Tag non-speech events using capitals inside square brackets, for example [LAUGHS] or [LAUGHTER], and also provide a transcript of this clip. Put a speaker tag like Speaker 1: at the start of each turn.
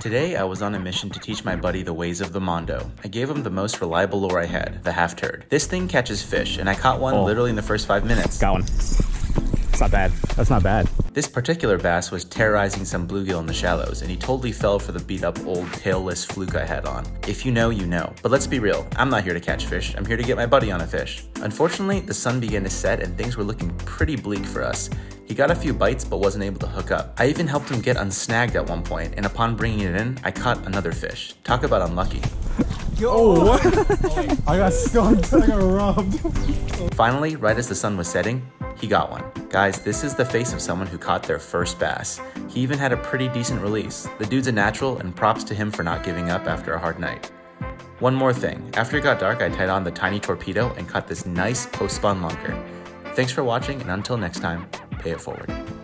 Speaker 1: Today, I was on a mission to teach my buddy the ways of the Mondo. I gave him the most reliable lure I had, the half turd. This thing catches fish, and I caught one
Speaker 2: Oh.
Speaker 1: literally in the first five minutes.
Speaker 2: Got one. It's not bad. That's not bad.
Speaker 1: This particular bass was terrorizing some bluegill in the shallows, and he totally fell for the beat up old tailless fluke I had on. If you know, you know. But let's be real, I'm not here to catch fish, I'm here to get my buddy on a fish. Unfortunately, the sun began to set and things were looking pretty bleak for us. He got a few bites but wasn't able to hook up. I even helped him get unsnagged at one point, and upon bringing it in, I caught another fish. Talk about unlucky.
Speaker 2: Oh, what? [LAUGHS] I got skunked. I got robbed.
Speaker 1: Finally, right as the sun was setting, he got one. Guys, this is the face of someone who caught their first bass. He even had a pretty decent release. The dude's a natural, and props to him for not giving up after a hard night. One more thing. After it got dark, I tied on the tiny torpedo and caught this nice post spawn lunker. Thanks for watching, and until next time, pay it forward.